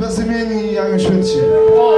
bezimienni jają śmierci. O,